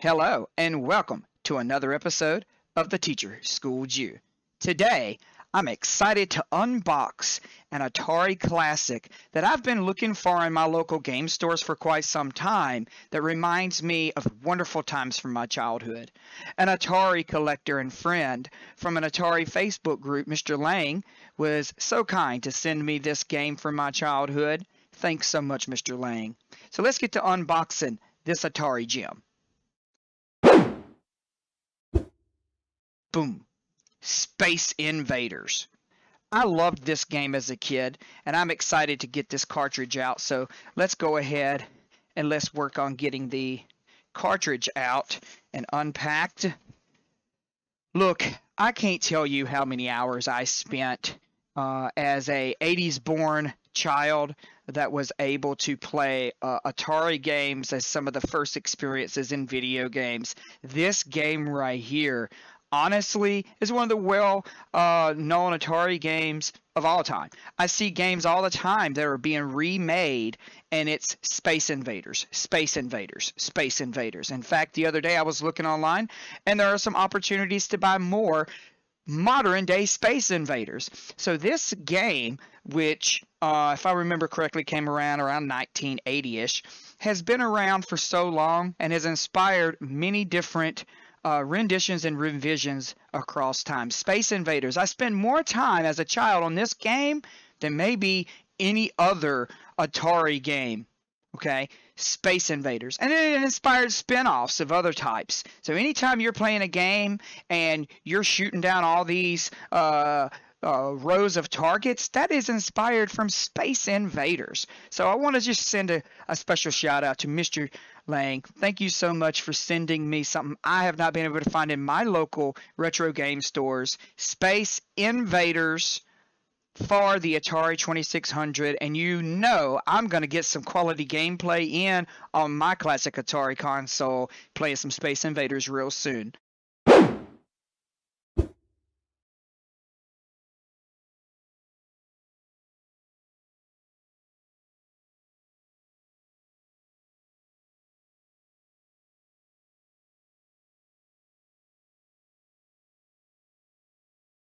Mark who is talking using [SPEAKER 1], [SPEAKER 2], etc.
[SPEAKER 1] Hello, and welcome to another episode of The Teacher Schooled You. Today, I'm excited to unbox an Atari classic that I've been looking for in my local game stores for quite some time that reminds me of wonderful times from my childhood. An Atari collector and friend from an Atari Facebook group, Mr. Lang, was so kind to send me this game from my childhood. Thanks so much, Mr. Lang. So let's get to unboxing this Atari gem. Boom. Space Invaders. I loved this game as a kid, and I'm excited to get this cartridge out. So let's go ahead and let's work on getting the cartridge out and unpacked. Look, I can't tell you how many hours I spent uh, as a 80s born child that was able to play uh, Atari games as some of the first experiences in video games. This game right here honestly is one of the well uh, known Atari games of all time. I see games all the time that are being remade and it's Space Invaders, Space Invaders, Space Invaders. In fact, the other day I was looking online and there are some opportunities to buy more modern day Space Invaders. So this game, which uh, if I remember correctly came around around 1980ish, has been around for so long and has inspired many different uh, renditions and revisions across time. Space Invaders. I spent more time as a child on this game than maybe any other Atari game. Okay, Space Invaders, and it inspired spin-offs of other types. So anytime you're playing a game and you're shooting down all these uh, uh, rows of targets, that is inspired from Space Invaders. So I want to just send a, a special shout out to Mr. Lang. Thank you so much for sending me something I have not been able to find in my local retro game stores. Space Invaders for the Atari 2600 and you know I'm going to get some quality gameplay in on my classic Atari console playing some Space Invaders real soon.